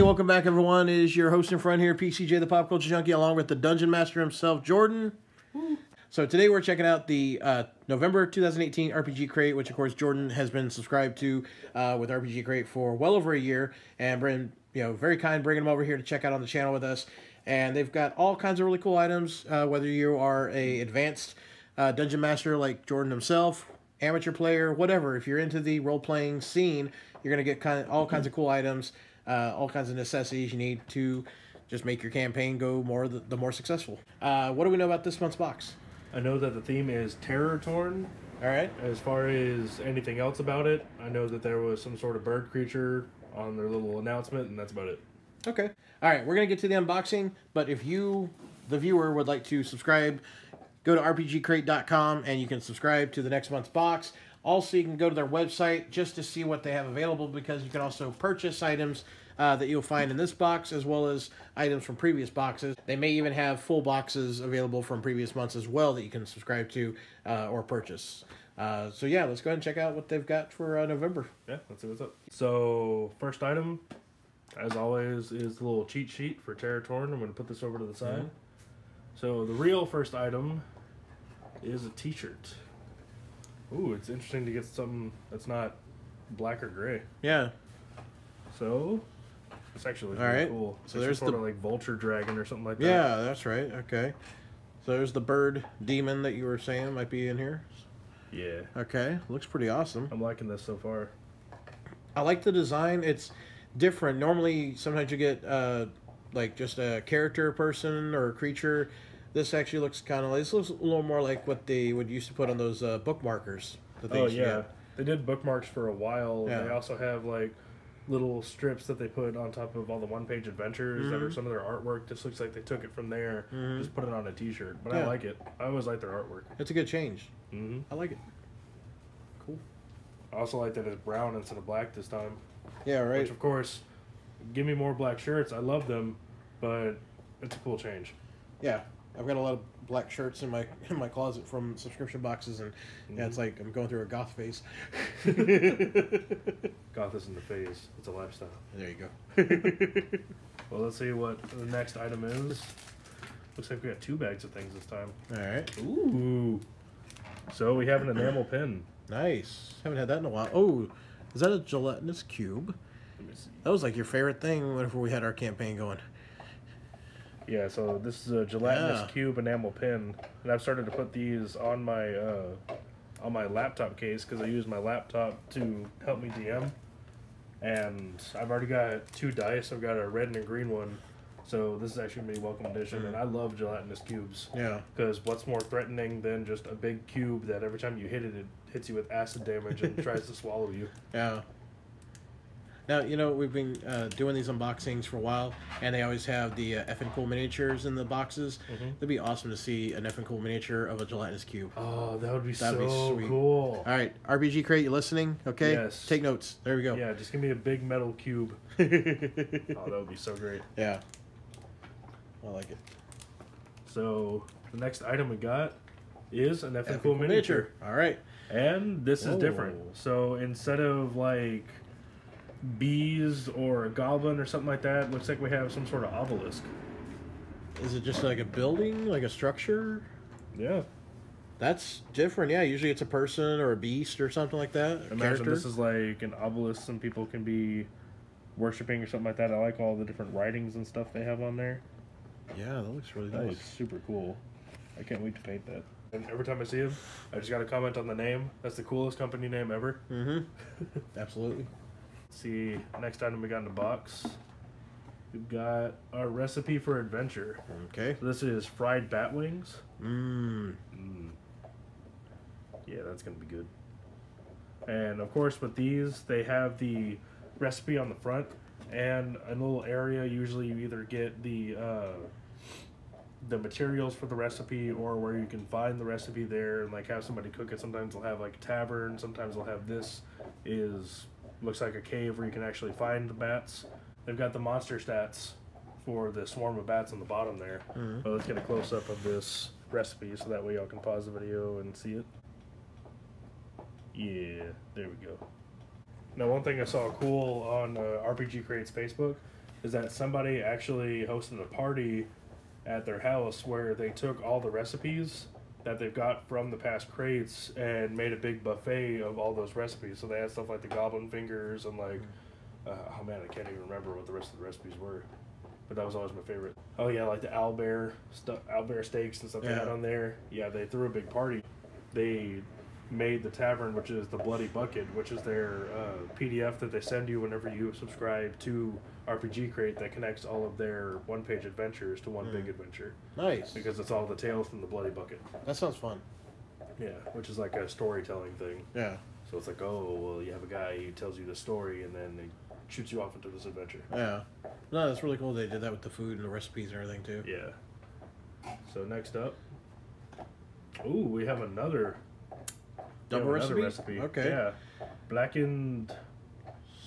Hey, welcome back, everyone. It is your host and friend here, PCJ, the Pop Culture Junkie, along with the Dungeon Master himself, Jordan. So today we're checking out the uh, November 2018 RPG Crate, which of course Jordan has been subscribed to uh, with RPG Crate for well over a year, and you know very kind bringing them over here to check out on the channel with us. And they've got all kinds of really cool items. Uh, whether you are a advanced uh, dungeon master like Jordan himself, amateur player, whatever. If you're into the role playing scene, you're gonna get kind of all kinds of cool items, uh, all kinds of necessities you need to just make your campaign go more the, the more successful. Uh, what do we know about this month's box? I know that the theme is Terror Torn. All right. As far as anything else about it, I know that there was some sort of bird creature on their little announcement, and that's about it. Okay. All right, we're going to get to the unboxing, but if you, the viewer, would like to subscribe, go to rpgcrate.com and you can subscribe to the next month's box. Also, you can go to their website just to see what they have available because you can also purchase items uh, that you'll find in this box as well as items from previous boxes. They may even have full boxes available from previous months as well that you can subscribe to uh, or purchase. Uh, so yeah, let's go ahead and check out what they've got for uh, November. Yeah, let's see what's up. So, first item, as always, is the little cheat sheet for Terror Torn. I'm going to put this over to the side. So, the real first item is a t shirt. Ooh, it's interesting to get something that's not black or gray. Yeah. So, it's actually All really right. cool. So It's there's sort the- of like vulture dragon or something like that. Yeah, that's right. Okay. So there's the bird demon that you were saying might be in here. Yeah. Okay, looks pretty awesome. I'm liking this so far. I like the design. It's different. Normally, sometimes you get uh, like just a character person or a creature. This actually looks kind of. This looks a little more like what they would used to put on those uh, bookmarkers. that they Oh yeah, they did bookmarks for a while. Yeah. They also have like little strips that they put on top of all the one-page adventures that are Mhm. some of their artwork. Just looks like they took it from there, Mhm. just put it on a T-shirt. But Yeah. I like it. I always like their artwork. It's a good change. hmm I like it. Cool. I also like that it's brown instead of black this time. Yeah. Right. Which of course, give me more black shirts. I love them, but it's a cool change. Yeah. I've got a lot of black shirts in my in my closet from subscription boxes, and yeah, it's mm-hmm. like I'm going through a goth phase. Goth is in the phase. It's a lifestyle. There you go. Well, let's see what the next item is. Looks like we got two bags of things this time. All right. Ooh. So we have an enamel pin. Nice. Haven't had that in a while. Oh, is that a gelatinous cube? Let me see. That was like your favorite thing whenever we had our campaign going. Yeah, so this is a gelatinous Yeah. cube enamel pin, and I've started to put these on my uh, on my laptop case because I use my laptop to help me DM. And I've already got two dice. I've got a red and a green one, so this is actually gonna be a welcome addition. And I love gelatinous cubes Yeah. because what's more threatening than just a big cube that every time you hit it, it hits you with acid damage and tries to swallow you. Yeah. Now, you know, we've been uh, doing these unboxings for a while, and they always have the uh, effing cool miniatures in the boxes. Mhm. It'd be awesome to see an effing cool miniature of a gelatinous cube. Oh, that would be That'd be so sweet. cool. All right, RPG Crate, you listening? Okay. Yes. Take notes. There we go. Yeah, just give me a big metal cube. oh, that would be so great. Yeah. I like it. So the next item we got is an effing Effing cool miniature. All right. and this is different. So instead of like bees or a goblin or something like that, looks like we have some sort of obelisk. Is it just like a building, like a structure? Yeah, That's different. Yeah, usually it's a person or a beast or something like that. Imagine character. this is like an obelisk. Some people can be worshiping or something like that. I like all the different writings and stuff they have on there. Yeah, that looks really That nice. is super cool. I can't wait to paint that. And every time I see him, I just got to comment on the name. That's the coolest company name ever. Mm-hmm. Absolutely. See, next item we got in the box. We've got our recipe for adventure. Okay. So this is fried bat wings. Mmm. Mm. Yeah, that's gonna be good. And of course, with these, they have the recipe on the front and a little area. Usually, you either get the uh, the materials for the recipe or where you can find the recipe there and like have somebody cook it. Sometimes they'll have like a tavern. Sometimes they'll have this is looks like a cave where you can actually find the bats. They've got the monster stats for the swarm of bats on the bottom there. Mhm. But let's get a close up of this recipe so that way y'all can pause the video and see it. Yeah, there we go. Now, one thing I saw cool on uh, RPG Crate's Facebook is that somebody actually hosted a party at their house where they took all the recipes that they've got from the past crates and made a big buffet of all those recipes. So they had stuff like the goblin fingers and like, uh, oh man, I can't even remember what the rest of the recipes were. But that was always my favorite. Oh yeah, like the owlbear stuff, owlbear steaks and stuff they had on there. Yeah, they threw a big party. They made the tavern, which is the Bloody Bucket, which is their uh, PDF that they send you whenever you subscribe to RPG Crate that connects all of their one-page adventures to one big adventure Nice. because it's all the tales from the Bloody Bucket. That sounds fun. Yeah, which is like a storytelling thing. Yeah. So it's like, oh, well, you have a guy who tells you the story and then they shoots you off into this adventure. Yeah. No, that's really cool. They did that with the food and the recipes and everything too. Yeah. So next up, ooh, we have another Double have another recipe? Okay. Yeah, blackened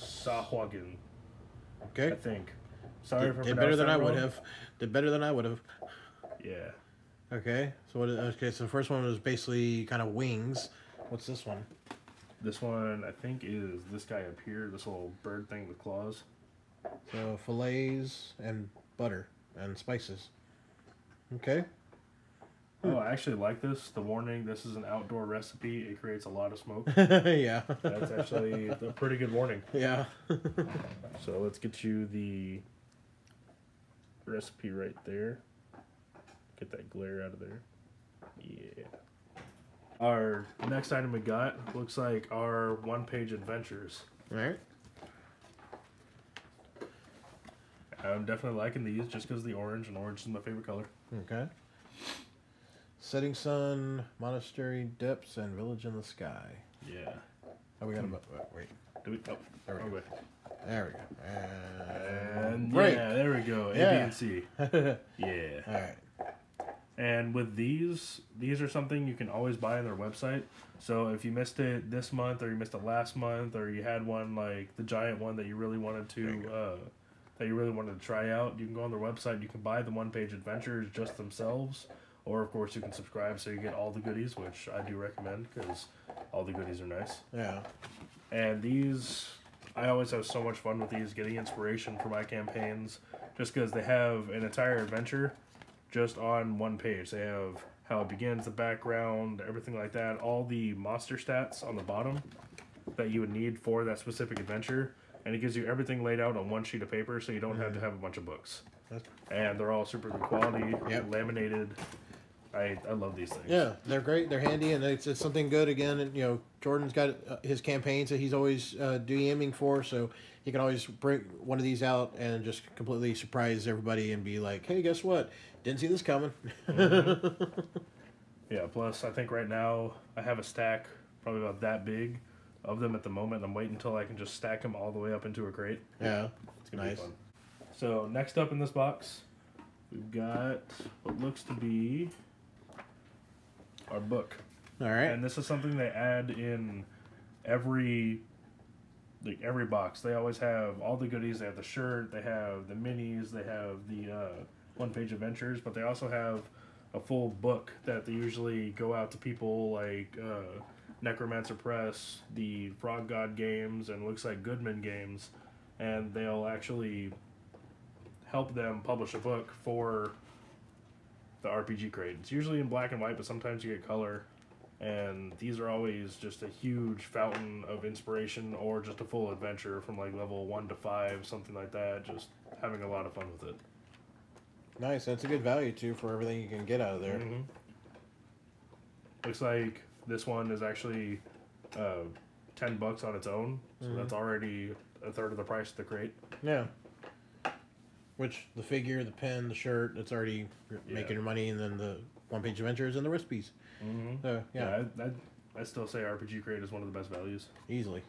sahuagin, Okay. I think. Sorry Did, for did better than I pronouncing would have. Did better than I would have. Yeah. Okay. So what? Okay. So the first one was basically kind of wings. What's this one? This one I think is this guy up here, this little bird thing with claws. So fillets and butter and spices. Okay. Oh, I actually like this. The warning: this is an outdoor recipe. It creates a lot of smoke. yeah. That's actually a pretty good warning. yeah. So let's get you the recipe right there. Get that glare out of there. Yeah. Our next item we got looks like our one page adventures. All right. I'm definitely liking these just because the orange, and orange is my favorite color. Okay. Setting Sun, Monastery Depths, and Village in the Sky. Yeah. Oh, we got about. Wait. Do we, oh, There we go. okay. There we go. And And break. yeah, there we go. A, B, Yeah. and C. Yeah. right. And with these, these are something you can always buy on their website. So if you missed it this month, or you missed it last month, or you had one like the giant one that you really wanted to, uh, that you really wanted to try out, you can go on their website. You can buy the one-page adventures just themselves, or of course you can subscribe so you get all the goodies, which I do recommend because all the goodies are nice. Yeah. And these, I always have so much fun with these, getting inspiration for my campaigns, just because they have an entire adventure just on one page. They have how it begins, the background, everything like that, all the monster stats on the bottom that you would need for that specific adventure. And it gives you everything laid out on one sheet of paper so you don't have to mm-hmm. have a bunch of books. That's- And they're all super good quality, Yep. laminated. I, I love these things. Yeah, they're great. They're handy, and it's, it's something good. Again, and, you know, Jordan's got uh, his campaigns that he's always uh, DMing for, so he can always bring one of these out and just completely surprise everybody and be like, "Hey, guess what? Didn't see this coming." Yeah, plus I think right now I have a stack probably about that big of them at the moment. I'm waiting until I can just stack them all the way up into a crate. yeah, It's gonna Nice. be fun. So next up in this box, we've got what looks to be our book, all right. and this is something they add in every like every box. They always have all the goodies. They have the shirt, they have the minis, they have the uh, one-page adventures, but they also have a full book that they usually go out to people like uh, Necromancer Press, the Frog God Games, and looks like Goodman Games, and they'll actually help them publish a book for the RPG crate. It's usually in black and white, but sometimes you get color. And these are always just a huge fountain of inspiration or just a full adventure from like level one to five, something like that. Just having a lot of fun with it. Nice. That's a good value too for everything you can get out of there. Mhm. Looks like this one is actually uh, ten bucks on its own, so Mhm. that's already a third of the price of the crate. Yeah. Which the figure, the pen, the shirt, it's already Yeah. making your money, and then the one-page adventures and the recipes. Mm-hmm. So yeah, Yeah, I, I, I still say RPG crate is one of the best values. easily.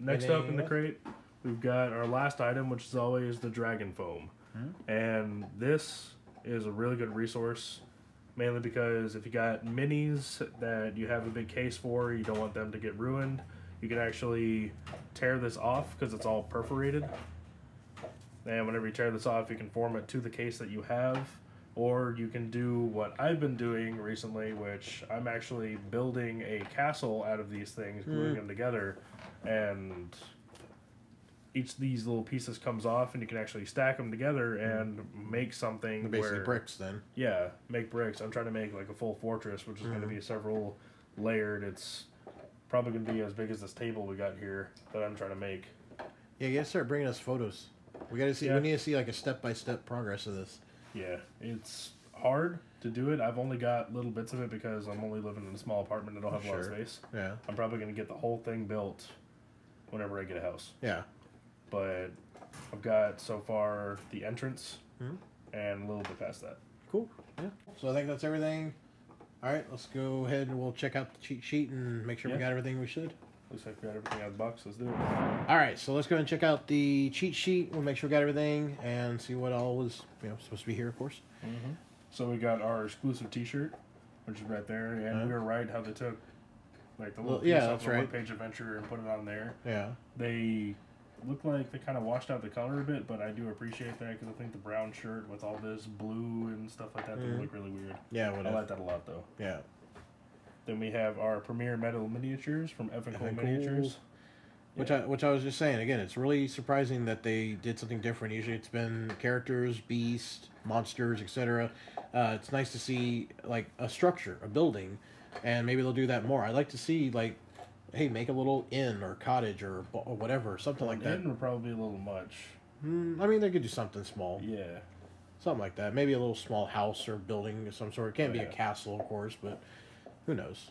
Next Anything up in the else? crate, we've got our last item, which is always the dragon foam. And this is a really good resource, mainly because if you got minis that you have a big case for, you don't want them to get ruined, you can actually tear this off because it's all perforated. And whenever you tear this off, you can form it to the case that you have. Or you can do what I've been doing recently, which I'm actually building a castle out of these things, gluing Mm. them together. And each of these little pieces comes off, and you can actually stack them together and make something. Basically where, bricks then. Yeah, make bricks. I'm trying to make like a full fortress, which is going to be several layered. It's probably going to be as big as this table we got here that I'm trying to make. Yeah, you gotta start bringing us photos. We gotta see. Yeah. We need to see like a step by step progress of this. Yeah, it's hard to do it. I've only got little bits of it because I'm only living in a small apartment. I don't have a lot of space. Yeah. I'm probably going to get the whole thing built whenever I get a house. Yeah. But I've got so far the entrance Mhm. and a little bit past that. Cool. Yeah. So I think that's everything. All right, let's go ahead and we'll check out the cheat sheet and make sure we got everything we should. Looks like we got everything out of the box. Let's do it. All right, so let's go ahead and check out the cheat sheet. We'll make sure we got everything and see what all was you know supposed to be here, of course. Mhm. So we got our exclusive T-shirt, which is right there, and Uh-huh. we were right how they took like the little Well, piece yeah, that's right. one-page adventure and put it on there. Yeah. They look like they kind of washed out the color a bit, but I do appreciate that because I think the brown shirt with all this blue and stuff like that Mhm. they look really weird. Yeah. I Whatever. like that a lot though. Yeah. Then we have our Premier Metal Miniatures from Effin Cool. Miniatures. Which I which I was just saying again, it's really surprising that they did something different. Usually, it's been characters, beasts, monsters, etc. Uh, it's nice to see like a structure, a building, and maybe they'll do that more. I'd like to see like, hey, make a little inn or cottage or, or whatever, something like that. Inn would probably be a little much. Mm, I mean, they could do something small, Yeah. something like that. Maybe a little small house or building of some sort. It can't be a castle, of course, but who knows?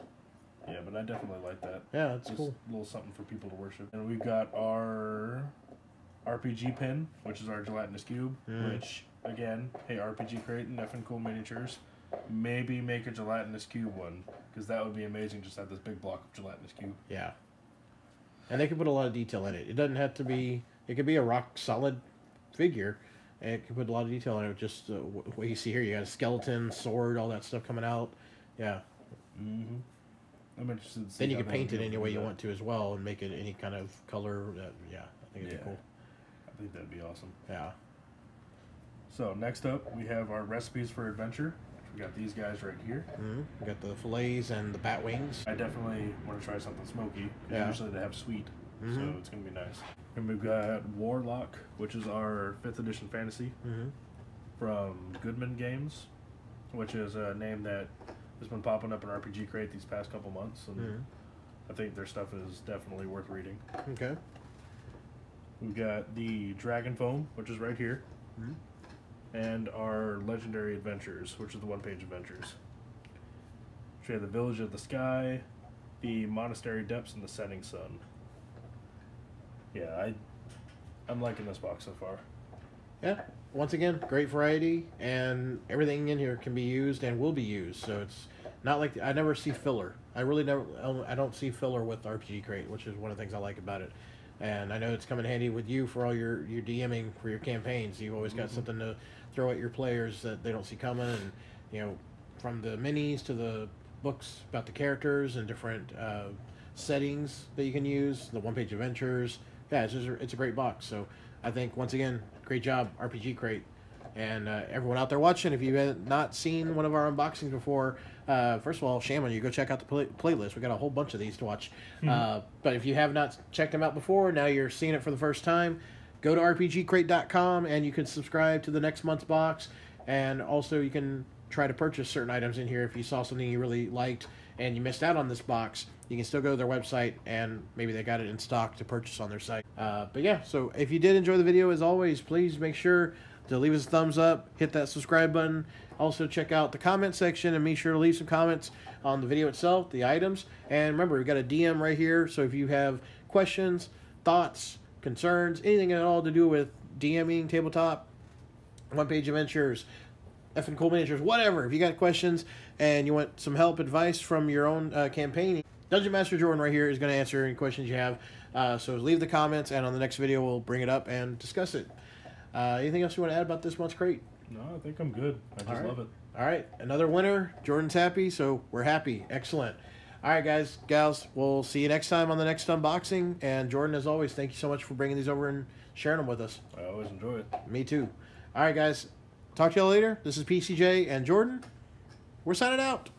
Yeah, but I definitely like that. Yeah, it's Just cool. a little something for people to worship. And we've got our RPG pin, which is our gelatinous cube, Mm. which again, hey RPG Crate and Effin Cool Miniatures, maybe make a gelatinous cube one because that would be amazing. Just have this big block of gelatinous cube. Yeah. And they can put a lot of detail in it. It doesn't have to be. It could be a rock solid figure. And it can put a lot of detail in it. Just uh, what you see here, you got a skeleton, sword, all that stuff coming out. Yeah. Mm-hmm. I'm interested. To see Then you can paint it any way you do want to as well, and make it any kind of color. That, yeah, I think it'd Yeah. be cool. I think that'd be awesome. Yeah. So next up, we have our recipes for adventure. We got these guys right here. hmm We got the fillets and the bat wings. I definitely want to try something smoky. Yeah. Usually they have sweet, so Mhm. it's gonna be nice. And we've got Warlock, which is our fifth edition fantasy hmm from Goodman Games, which is a name that has been popping up in RPG Crate these past couple months, and hmm I think their stuff is definitely worth reading. Okay. We've got the Dragon Foam, which is right here, Mhm. and our Legendary Adventures, which is the one-page adventures. We have the Village of the Sky, the Monastery Depths, and the Setting Sun. Yeah, I, I'm liking this box so far. Yeah. Once again, great variety, and everything in here can be used and will be used. So it's not like I never see filler. I really never. I don't see filler with RPG Crate, which is one of the things I like about it. And I know it's coming handy with you for all your your DMing for your campaigns. You've always got Mhm. something to throw at your players that they don't see coming, and you know, from the minis to the books about the characters and different uh, settings that you can use, the one page adventures. Yeah, it's just, a- it's a great box. So I think once again, great job RPG Crate, and uh, everyone out there watching. If you've not seen one of our unboxings before, uh, first of all, shame on you. Go check out the play- playlist. We got a whole bunch of these to watch. Uh, but if you have not checked them out before, now you're seeing it for the first time. Go to rpgcrate.com and you can subscribe to the next month's box. And also, you can try to purchase certain items in here if you saw something you really liked and you missed out on this box. You can still go to their website and maybe they got it in stock to purchase on their site. Uh, but yeah, so if you did enjoy the video, as always, please make sure to leave us a thumbs up, hit that subscribe button. Also, check out the comment section and make sure to leave some comments on the video itself, the items. And remember, we've got a DM right here, so if you have questions, thoughts, concerns, anything at all to do with DMing, tabletop, one page adventures, Effin cool miniatures, whatever. If you got questions and you want some help, advice from your own uh, campaign, Dungeon Master Jordan right here is going to answer any questions you have. Uh, so leave the comments, and on the next video we'll bring it up and discuss it. Uh, anything else you want to add about this month's crate? No, I think I'm good. I just right. love it. All right, another winner. Jordan's happy, so we're happy. Excellent. All right, guys, gals, we'll see you next time on the next unboxing. And Jordan, as always, thank you so much for bringing these over and sharing them with us. I always enjoy it. Me too. All right, guys, talk to y'all later. This is PCJ and Jordan. We're signing out.